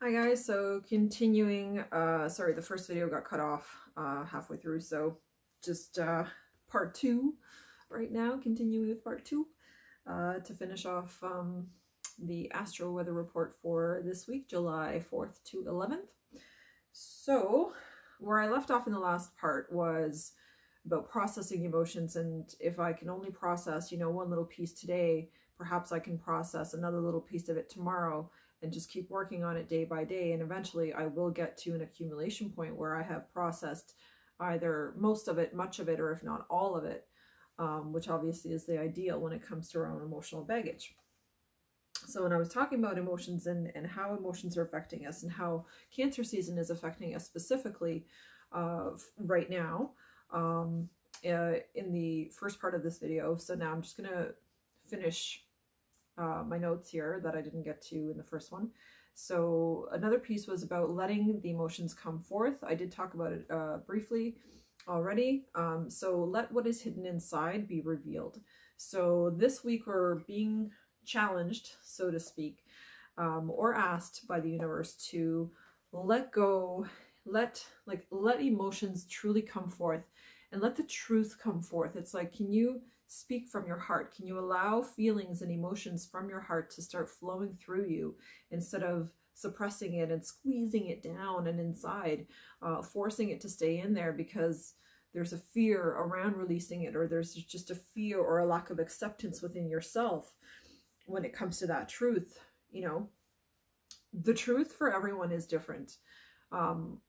Hi guys, so continuing, uh, sorry, the first video got cut off uh, halfway through, so just uh, part two right now, continuing with part two uh, to finish off um, the astro weather report for this week, July 4th to 11th. So where I left off in the last part was about processing emotions and if I can only process, you know, one little piece today, perhaps I can process another little piece of it tomorrow and just keep working on it day by day. And eventually I will get to an accumulation point where I have processed either most of it, much of it, or if not all of it, um, which obviously is the ideal when it comes to our own emotional baggage. So when I was talking about emotions and, and how emotions are affecting us and how cancer season is affecting us specifically uh, right now um, uh, in the first part of this video. So now I'm just going to finish uh, my notes here that I didn't get to in the first one. So another piece was about letting the emotions come forth. I did talk about it uh, briefly already. Um, so let what is hidden inside be revealed. So this week we're being challenged, so to speak, um, or asked by the universe to let go, let like let emotions truly come forth and let the truth come forth. It's like, can you speak from your heart? Can you allow feelings and emotions from your heart to start flowing through you instead of suppressing it and squeezing it down and inside, uh, forcing it to stay in there because there's a fear around releasing it or there's just a fear or a lack of acceptance within yourself when it comes to that truth, you know, the truth for everyone is different. Um,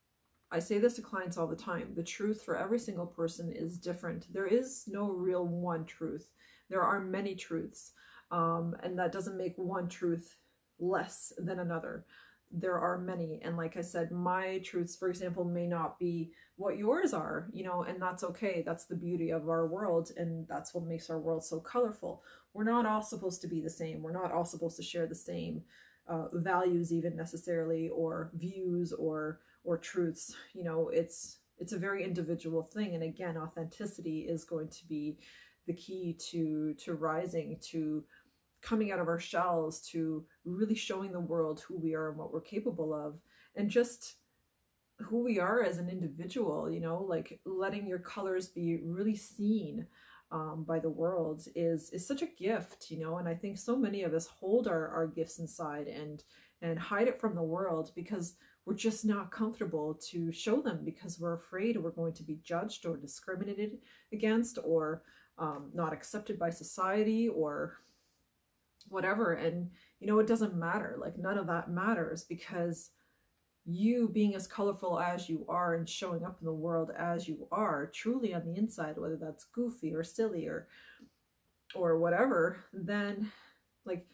I say this to clients all the time. The truth for every single person is different. There is no real one truth. There are many truths. Um, and that doesn't make one truth less than another. There are many. And like I said, my truths, for example, may not be what yours are, you know, and that's okay. That's the beauty of our world. And that's what makes our world so colorful. We're not all supposed to be the same. We're not all supposed to share the same uh, values even necessarily or views or or truths you know it's it's a very individual thing. And again authenticity is going to be the key to to rising to coming out of our shells to really showing the world who we are and what we're capable of. And just who we are as an individual you know like letting your colors be really seen um, by the world is is such a gift you know? And i think so many of us hold our, our gifts inside and and hide it from the world because we're just not comfortable to show them because we're afraid we're going to be judged or discriminated against or um, not accepted by society or whatever. And, you know, it doesn't matter. Like, none of that matters because you being as colorful as you are and showing up in the world as you are, truly on the inside, whether that's goofy or silly or or whatever, then like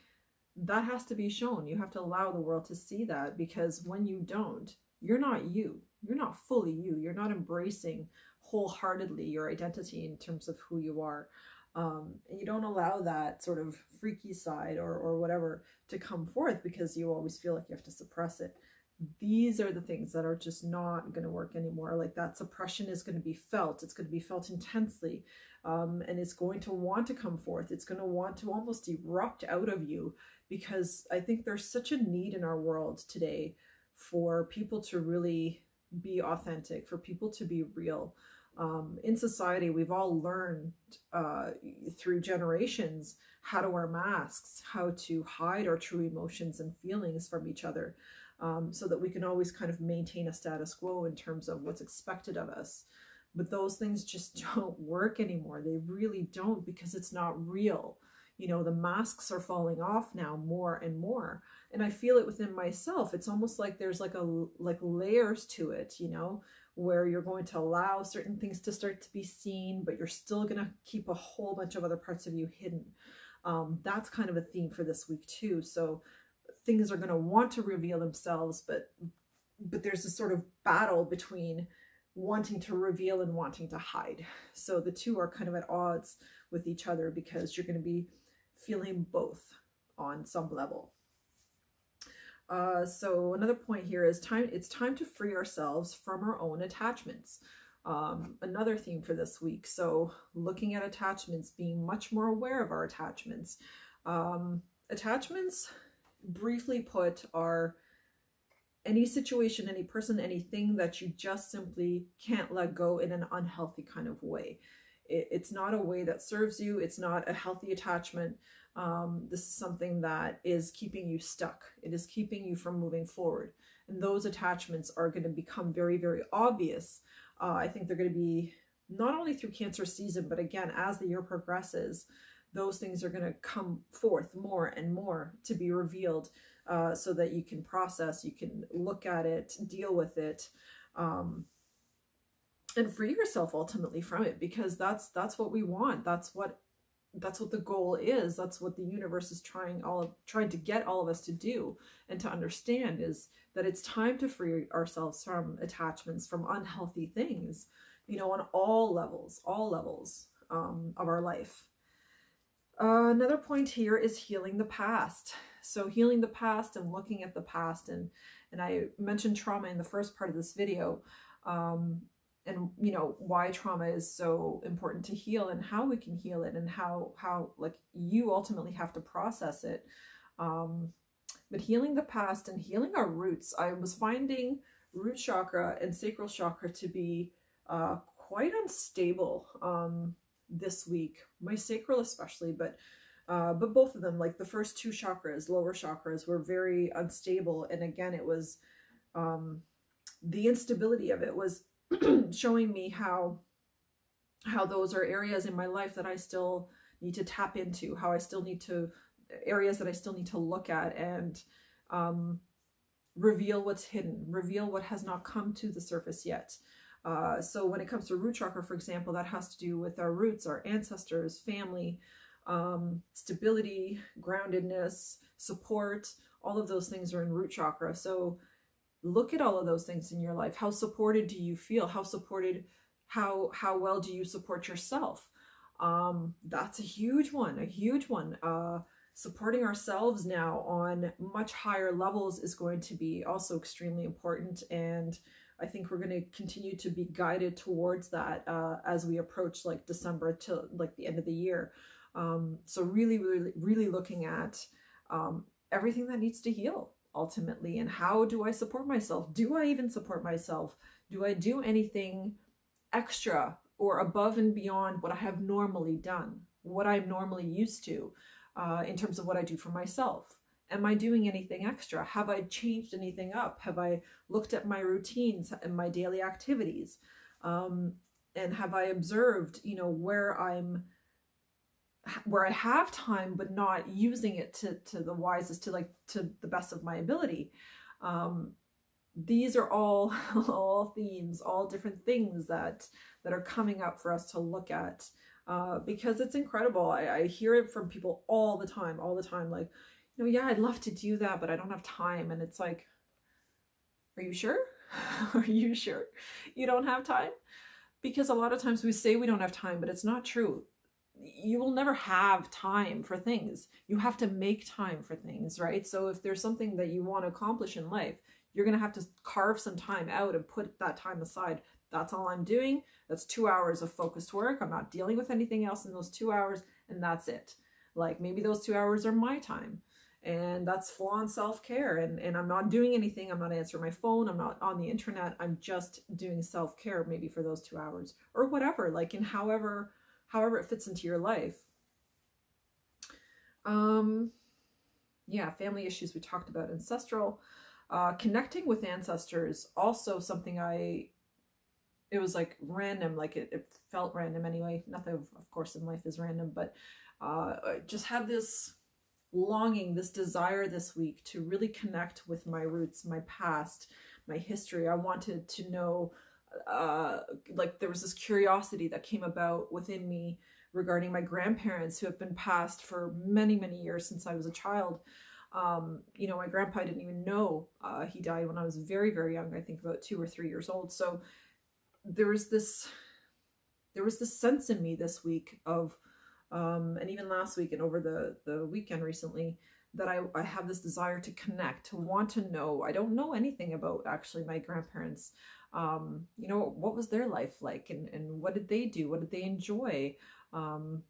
that has to be shown. You have to allow the world to see that because when you don't, you're not you. You're not fully you. You're not embracing wholeheartedly your identity in terms of who you are. Um, and you don't allow that sort of freaky side or, or whatever to come forth because you always feel like you have to suppress it. These are the things that are just not going to work anymore. Like that suppression is going to be felt. It's going to be felt intensely. Um, and it's going to want to come forth. It's going to want to almost erupt out of you because I think there's such a need in our world today for people to really be authentic, for people to be real. Um, in society, we've all learned uh, through generations how to wear masks, how to hide our true emotions and feelings from each other um, so that we can always kind of maintain a status quo in terms of what's expected of us. But those things just don't work anymore. They really don't because it's not real you know the masks are falling off now more and more. And i feel it within myself. It's almost like there's like a like layers to it you know where you're going to allow certain things to start to be seen but you're still going to keep a whole bunch of other parts of you hidden. Um, that's kind of a theme for this week too. So things are going to want to reveal themselves but but there's a sort of battle between wanting to reveal and wanting to hide. So the two are kind of at odds with each other because you're going to be feeling both on some level. Uh, so another point here is time. It's time to free ourselves from our own attachments. Um, another theme for this week. So looking at attachments, being much more aware of our attachments. Um, attachments, briefly put, are any situation, any person, anything that you just simply can't let go in an unhealthy kind of way. It, it's not a way that serves you. It's not a healthy attachment. Um, this is something that is keeping you stuck. It is keeping you from moving forward. And those attachments are going to become very, very obvious. Uh, I think they're going to be not only through cancer season, but again, as the year progresses, those things are going to come forth more and more to be revealed uh, so that you can process, you can look at it, deal with it, um, and free yourself ultimately from it because that's that's what we want. That's what that's what the goal is. That's what the universe is trying all of, trying to get all of us to do and to understand is that it's time to free ourselves from attachments, from unhealthy things, you know, on all levels, all levels um, of our life. Uh, another point here is healing the past. So healing the past and looking at the past and and I mentioned trauma in the first part of this video um, and you know why trauma is so important to heal and how we can heal it and how how like you ultimately have to process it um, but healing the past and healing our roots I was finding root chakra and sacral chakra to be uh, quite unstable um, this week my sacral especially but uh, but both of them, like the first two chakras, lower chakras, were very unstable. And again, it was um, the instability of it was showing me how how those are areas in my life that I still need to tap into, how I still need to areas that I still need to look at and um, reveal what's hidden, reveal what has not come to the surface yet. Uh, so when it comes to root chakra, for example, that has to do with our roots, our ancestors, family, um, stability, groundedness, support, all of those things are in root chakra. So look at all of those things in your life. How supported do you feel? How supported, how, how well do you support yourself? Um, that's a huge one, a huge one. Uh, supporting ourselves now on much higher levels is going to be also extremely important. And I think we're going to continue to be guided towards that uh, as we approach like December to like the end of the year. Um, so really, really, really looking at um, everything that needs to heal ultimately and how do I support myself? Do I even support myself? Do I do anything extra or above and beyond what I have normally done, what I'm normally used to uh, in terms of what I do for myself? Am I doing anything extra? Have I changed anything up? Have I looked at my routines and my daily activities? Um, and have I observed, you know, where I'm where I have time but not using it to to the wisest to like to the best of my ability. Um, these are all all themes, all different things that that are coming up for us to look at uh, because it's incredible. I, I hear it from people all the time, all the time. Like, you know, yeah, I'd love to do that, but I don't have time. And it's like, are you sure? are you sure you don't have time? Because a lot of times we say we don't have time, but it's not true you will never have time for things. You have to make time for things, right? So if there's something that you want to accomplish in life, you're going to have to carve some time out and put that time aside. That's all I'm doing. That's two hours of focused work. I'm not dealing with anything else in those two hours, and that's it. Like maybe those two hours are my time. And that's full on self care. And, and I'm not doing anything. I'm not answering my phone. I'm not on the internet. I'm just doing self care maybe for those two hours or whatever. Like, in however however it fits into your life. Um, yeah, family issues we talked about, ancestral, uh, connecting with ancestors, also something I, it was like random, like it, it felt random anyway. Nothing, of, course, in life is random, but uh, I just had this longing, this desire this week to really connect with my roots, my past, my history. I wanted to know uh, like there was this curiosity that came about within me regarding my grandparents who have been passed for many, many years since I was a child. Um, you know, my grandpa didn't even know uh, he died when I was very, very young. I think about two or three years old. So there was this, there was this sense in me this week of, um, and even last week and over the the weekend recently, that I, I have this desire to connect, to want to know. I don't know anything about actually my grandparents um, you know, what was their life like and, and what did they do? What did they enjoy? Um,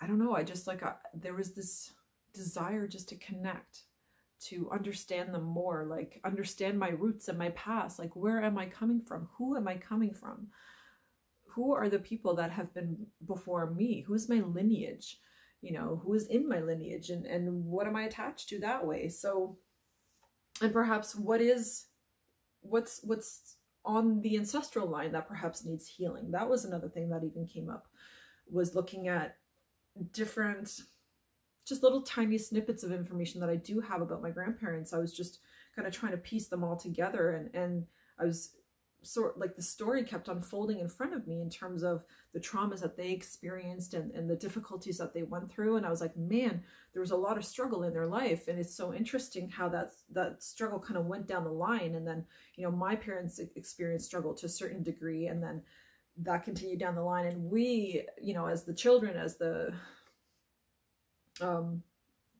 I don't know. I just like, uh, there was this desire just to connect, to understand them more, like understand my roots and my past. Like, where am I coming from? Who am I coming from? Who are the people that have been before me? Who's my lineage? You know, who is in my lineage and, and what am I attached to that way? So, and perhaps what is, what's, what's on the ancestral line that perhaps needs healing. That was another thing that even came up was looking at different just little tiny snippets of information that I do have about my grandparents. I was just kind of trying to piece them all together and and I was sort like the story kept unfolding in front of me in terms of the traumas that they experienced and, and the difficulties that they went through and i was like man there was a lot of struggle in their life and it's so interesting how that that struggle kind of went down the line and then you know my parents experienced struggle to a certain degree and then that continued down the line and we you know as the children as the um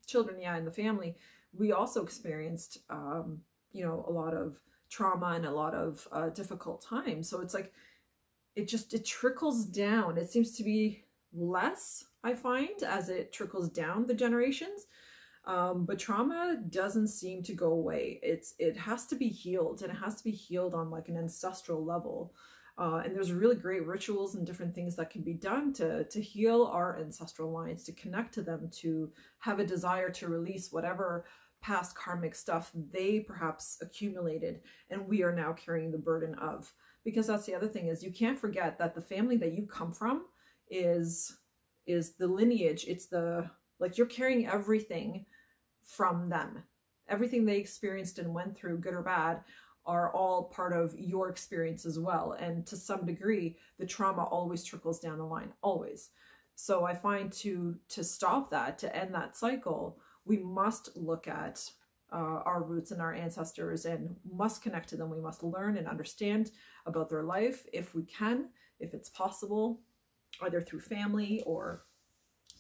children yeah in the family we also experienced um you know a lot of trauma and a lot of uh, difficult times. So it's like it just it trickles down. It seems to be less i find as it trickles down the generations. Um, but trauma doesn't seem to go away. It's it has to be healed and it has to be healed on like an ancestral level. Uh, and there's really great rituals and different things that can be done to, to heal our ancestral lines, to connect to them, to have a desire to release whatever past karmic stuff they perhaps accumulated and we are now carrying the burden of. Because that's the other thing is you can't forget that the family that you come from is is the lineage. It's the like you're carrying everything from them. Everything they experienced and went through, good or bad, are all part of your experience as well. And to some degree, the trauma always trickles down the line, always. So I find to to stop that, to end that cycle, we must look at uh, our roots and our ancestors and must connect to them. We must learn and understand about their life if we can, if it's possible, either through family or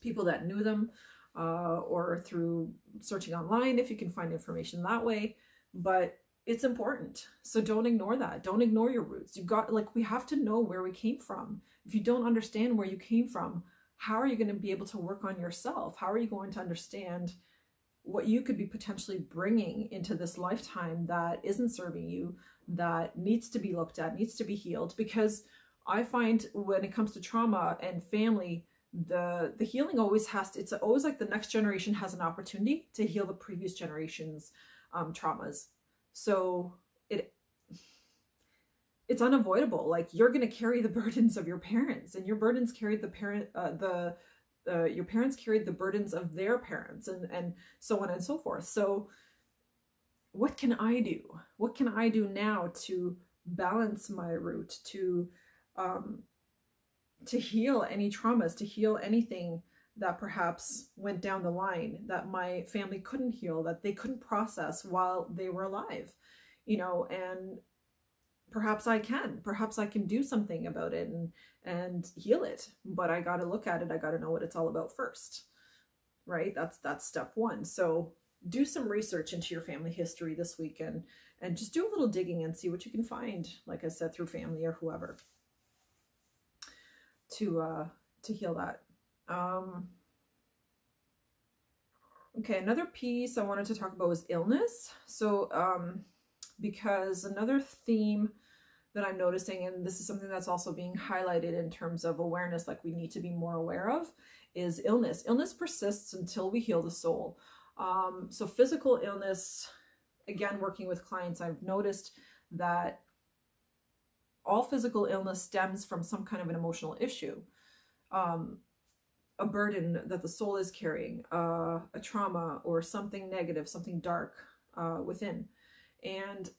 people that knew them, uh, or through searching online if you can find information that way. But it's important. So don't ignore that. Don't ignore your roots. You've got, like, we have to know where we came from. If you don't understand where you came from, how are you going to be able to work on yourself? How are you going to understand what you could be potentially bringing into this lifetime that isn't serving you, that needs to be looked at, needs to be healed? Because I find when it comes to trauma and family, the the healing always has to, it's always like the next generation has an opportunity to heal the previous generation's um, traumas so it it's unavoidable. Like you're going to carry the burdens of your parents, and your burdens carried the parent uh, the uh, your parents carried the burdens of their parents, and and so on and so forth. So what can I do? What can I do now to balance my root to um, to heal any traumas, to heal anything that perhaps went down the line that my family couldn't heal, that they couldn't process while they were alive, you know, and perhaps I can, perhaps I can do something about it and, and heal it, but I got to look at it. I got to know what it's all about first, right? That's, that's step one. So do some research into your family history this weekend and just do a little digging and see what you can find, like I said, through family or whoever to, uh, to heal that. Um, okay, another piece I wanted to talk about was illness. So, um, because another theme that I'm noticing, and this is something that's also being highlighted in terms of awareness, like we need to be more aware of, is illness. Illness persists until we heal the soul. Um, so physical illness, again, working with clients, I've noticed that all physical illness stems from some kind of an emotional issue. Um, a burden that the soul is carrying, uh, a trauma or something negative, something dark uh, within. And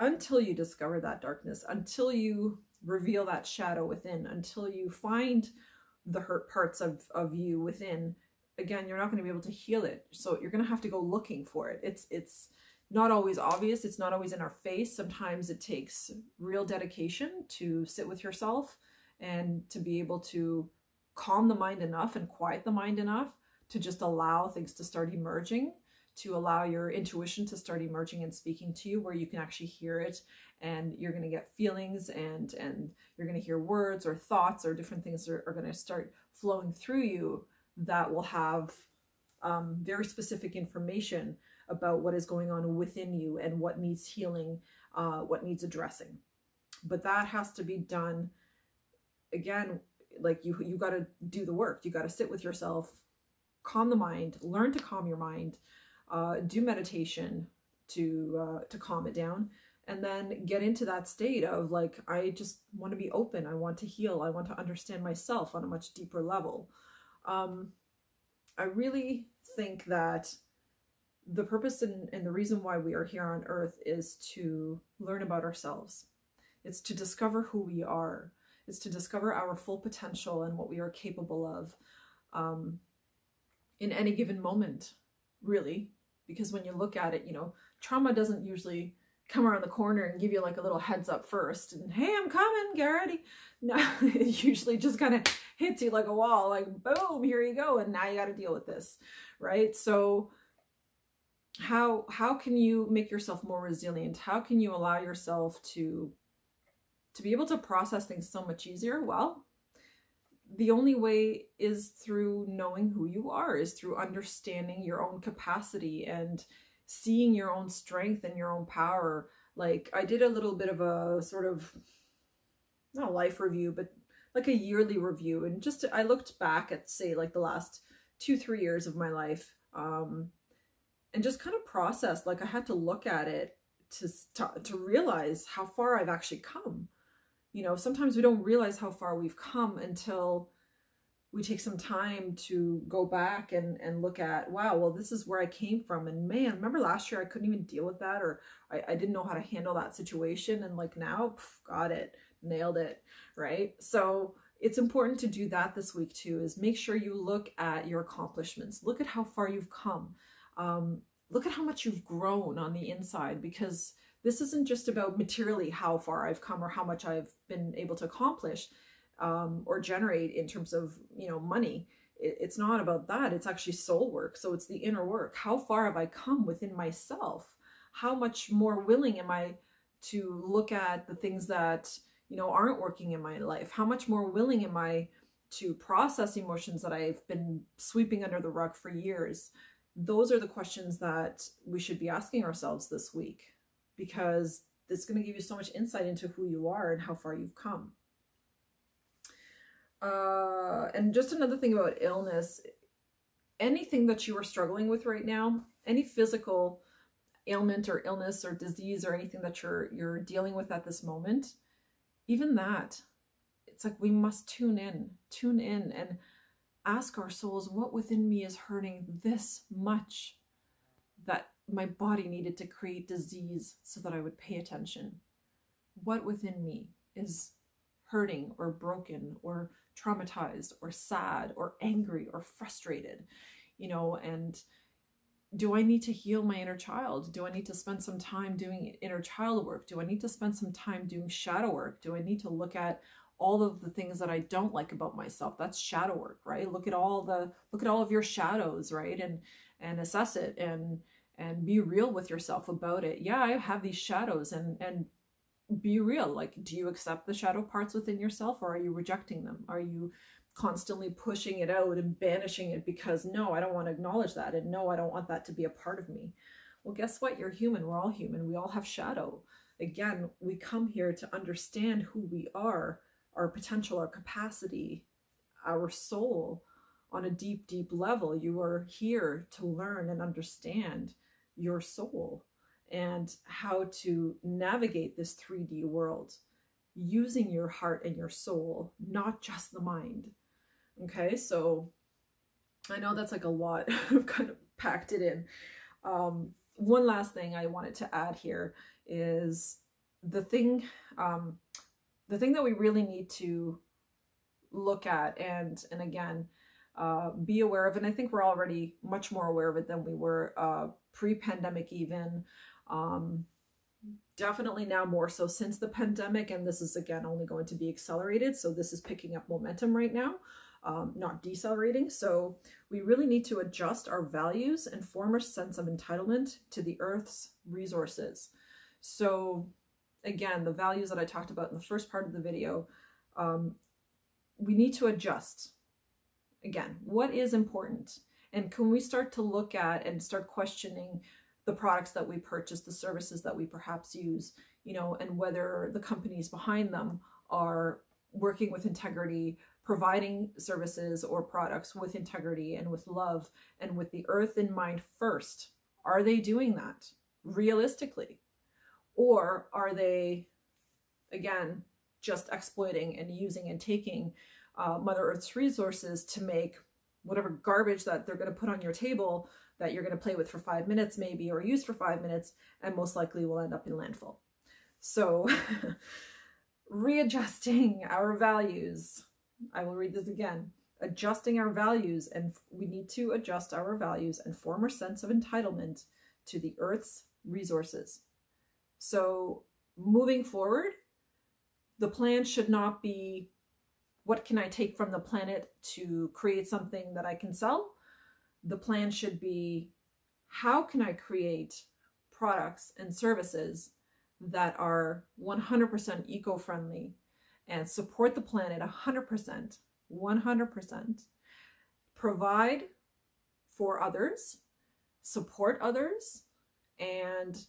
until you discover that darkness, until you reveal that shadow within, until you find the hurt parts of, of you within, again, you're not going to be able to heal it. So you're going to have to go looking for it. It's, it's not always obvious. It's not always in our face. Sometimes it takes real dedication to sit with yourself and to be able to calm the mind enough and quiet the mind enough to just allow things to start emerging to allow your intuition to start emerging and speaking to you where you can actually hear it and you're going to get feelings and and you're going to hear words or thoughts or different things are, are going to start flowing through you that will have um, very specific information about what is going on within you and what needs healing, uh, what needs addressing. But that has to be done again, like you you got to do the work. You got to sit with yourself, calm the mind, learn to calm your mind, uh, do meditation to uh, to calm it down, and then get into that state of like I just want to be open. I want to heal. I want to understand myself on a much deeper level. Um, I really think that the purpose and, and the reason why we are here on earth is to learn about ourselves. It's to discover who we are. It's to discover our full potential and what we are capable of um, in any given moment, really. Because when you look at it, you know, trauma doesn't usually come around the corner and give you like a little heads up first and hey i'm coming get ready no it usually just kind of hits you like a wall like boom here you go and now you got to deal with this right? So how how can you make yourself more resilient? How can you allow yourself to to be able to process things so much easier? Well the only way is through knowing who you are is through understanding your own capacity and seeing your own strength and your own power. Like i did a little bit of a sort of not a life review but like a yearly review. And just i looked back at say like the last two three years of my life um and just kind of processed like i had to look at it to to, to realize how far i've actually come you know sometimes we don't realize how far we've come until we take some time to go back and and look at wow well this is where i came from. And man remember last year i couldn't even deal with that or i, I didn't know how to handle that situation. And like now pff, got it. Nailed it. Right? So it's important to do that this week too is make sure you look at your accomplishments. Look at how far you've come. Um, look at how much you've grown on the inside because this isn't just about materially how far i've come or how much i've been able to accomplish um, or generate in terms of you know money. It, it's not about that. It's actually soul work. So it's the inner work. How far have i come within myself? How much more willing am i to look at the things that you know aren't working in my life? How much more willing am i to process emotions that i've been sweeping under the rug for years? Those are the questions that we should be asking ourselves this week because it's going to give you so much insight into who you are and how far you've come. Uh, and just another thing about illness anything that you are struggling with right now, any physical ailment or illness or disease or anything that you're you're dealing with at this moment, even that, it's like we must tune in, tune in and ask our souls what within me is hurting this much my body needed to create disease so that I would pay attention. What within me is hurting or broken or traumatized or sad or angry or frustrated, you know, and do I need to heal my inner child? Do I need to spend some time doing inner child work? Do I need to spend some time doing shadow work? Do I need to look at all of the things that I don't like about myself? That's shadow work, right? Look at all the look at all of your shadows, right? And and assess it and and be real with yourself about it. Yeah, I have these shadows and and be real. Like, do you accept the shadow parts within yourself or are you rejecting them? Are you constantly pushing it out and banishing it because no, I don't want to acknowledge that. And no, I don't want that to be a part of me. Well, guess what? You're human. We're all human. We all have shadow. Again, we come here to understand who we are, our potential, our capacity, our soul on a deep, deep level. You are here to learn and understand your soul and how to navigate this 3D world using your heart and your soul, not just the mind. Okay, so I know that's like a lot. I've kind of packed it in. Um, one last thing I wanted to add here is the thing, um, the thing that we really need to look at and and again uh, be aware of, and I think we're already much more aware of it than we were uh, pre-pandemic even. Um, definitely now more so since the pandemic, and this is again only going to be accelerated. So this is picking up momentum right now, um, not decelerating. So we really need to adjust our values and form a sense of entitlement to the Earth's resources. So again, the values that I talked about in the first part of the video, um, we need to adjust. Again, what is important? And can we start to look at and start questioning the products that we purchase, the services that we perhaps use, you know, and whether the companies behind them are working with integrity, providing services or products with integrity and with love and with the earth in mind first. Are they doing that realistically? Or are they, again, just exploiting and using and taking uh, Mother Earth's resources to make whatever garbage that they're going to put on your table that you're going to play with for five minutes maybe or use for five minutes and most likely will end up in landfill. So readjusting our values. I will read this again. Adjusting our values and we need to adjust our values and form a sense of entitlement to the earth's resources. So moving forward, the plan should not be what can I take from the planet to create something that I can sell? The plan should be how can I create products and services that are 100% eco-friendly and support the planet 100%, 100%, provide for others, support others, and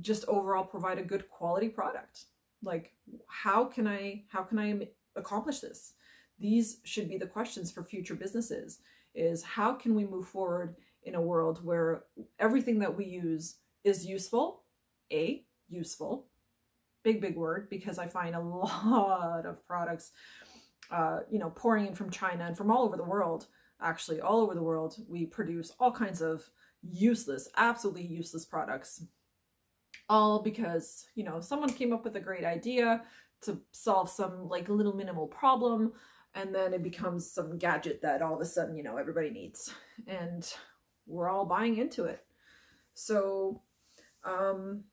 just overall provide a good quality product. Like how can I how can I accomplish this? These should be the questions for future businesses is how can we move forward in a world where everything that we use is useful, A, useful, big, big word, because I find a lot of products, uh, you know, pouring in from China and from all over the world, actually all over the world, we produce all kinds of useless, absolutely useless products, all because, you know, someone came up with a great idea, to solve some like little minimal problem and then it becomes some gadget that all of a sudden you know everybody needs and we're all buying into it. So um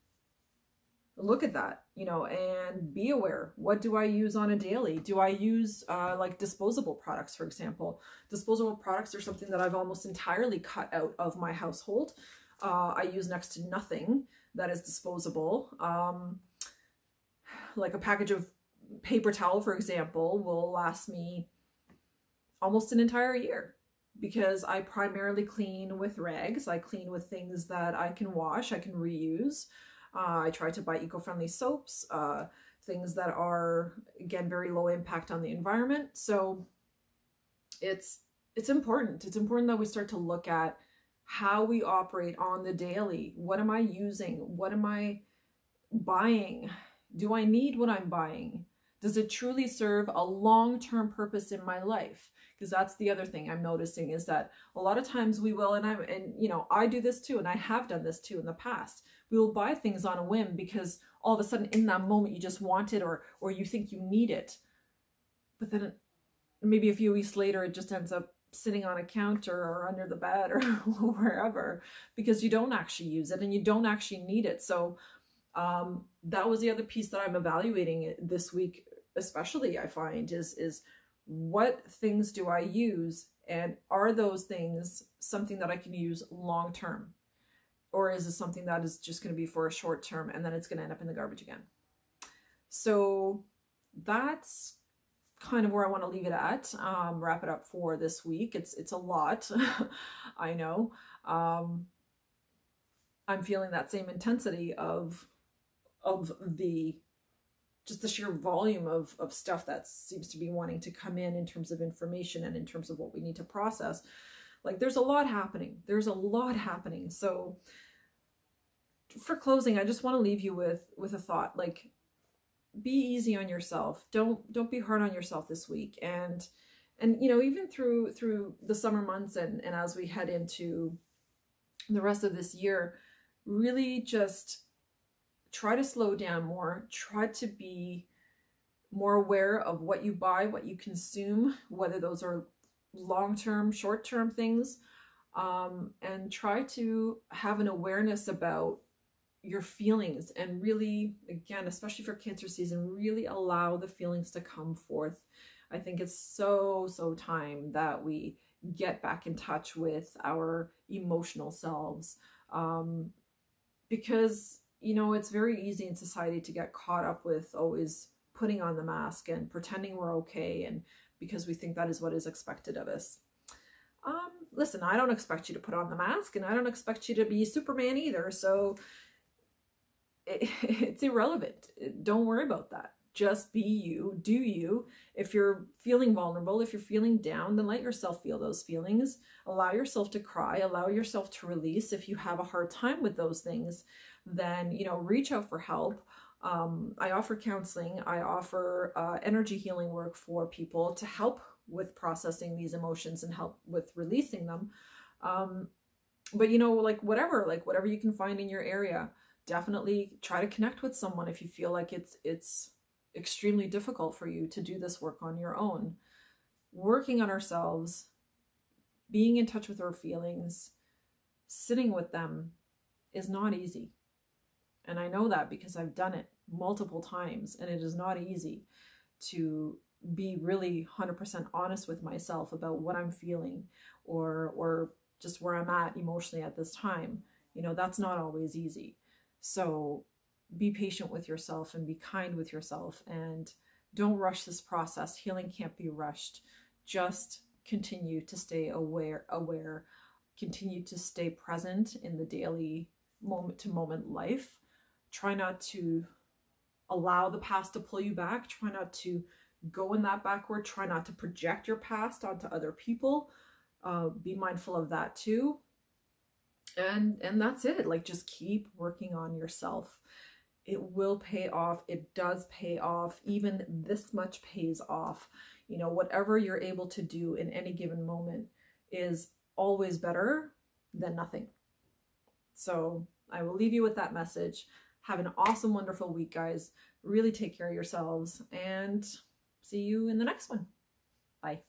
look at that you know and be aware. What do i use on a daily? Do i use uh, like disposable products for example? Disposable products are something that i've almost entirely cut out of my household. Uh, i use next to nothing that is disposable. Um, like a package of paper towel, for example, will last me almost an entire year because I primarily clean with rags. I clean with things that I can wash, I can reuse. Uh, I try to buy eco-friendly soaps, uh, things that are, again, very low impact on the environment. So it's, it's important. It's important that we start to look at how we operate on the daily. What am I using? What am I buying? Do I need what I'm buying? Does it truly serve a long-term purpose in my life? Because that's the other thing I'm noticing is that a lot of times we will, and I'm, and you know, I do this too, and I have done this too in the past. We will buy things on a whim because all of a sudden in that moment you just want it or or you think you need it. But then maybe a few weeks later it just ends up sitting on a counter or under the bed or wherever because you don't actually use it and you don't actually need it. So um, that was the other piece that I'm evaluating this week, especially I find is, is what things do I use and are those things something that I can use long term? Or is it something that is just going to be for a short term and then it's going to end up in the garbage again? So that's kind of where I want to leave it at. Um, wrap it up for this week. It's it's a lot, I know. Um, I'm feeling that same intensity of of the just the sheer volume of, of stuff that seems to be wanting to come in in terms of information and in terms of what we need to process. Like there's a lot happening. There's a lot happening. So for closing, I just want to leave you with with a thought like be easy on yourself. Don't don't be hard on yourself this week. And and you know, even through through the summer months and and as we head into the rest of this year, really just try to slow down more, try to be more aware of what you buy, what you consume, whether those are long-term, short-term things, um, and try to have an awareness about your feelings and really, again, especially for cancer season, really allow the feelings to come forth. I think it's so, so time that we get back in touch with our emotional selves um, because you know, it's very easy in society to get caught up with always putting on the mask and pretending we're okay and because we think that is what is expected of us. um, listen, I don't expect you to put on the mask and I don't expect you to be Superman either. So it, it's irrelevant. Don't worry about that. Just be you, do you. If you're feeling vulnerable, if you're feeling down, then let yourself feel those feelings. Allow yourself to cry, allow yourself to release. If you have a hard time with those things, then, you know, reach out for help. Um, I offer counseling, I offer uh, energy healing work for people to help with processing these emotions and help with releasing them. Um, but you know, like whatever, like whatever you can find in your area, definitely try to connect with someone if you feel like it's it's extremely difficult for you to do this work on your own. Working on ourselves, being in touch with our feelings, sitting with them is not easy. And I know that because I've done it multiple times and it is not easy to be really 100% honest with myself about what I'm feeling or or just where I'm at emotionally at this time. You know, that's not always easy. So be patient with yourself and be kind with yourself and don't rush this process. Healing can't be rushed. Just continue to stay aware aware, continue to stay present in the daily moment to moment life. Try not to allow the past to pull you back. Try not to go in that backward. Try not to project your past onto other people. Uh, be mindful of that too. And and that's it. Like just keep working on yourself. It will pay off. It does pay off. Even this much pays off. You know, whatever you're able to do in any given moment is always better than nothing. So I will leave you with that message. Have an awesome, wonderful week, guys. Really take care of yourselves and see you in the next one. Bye.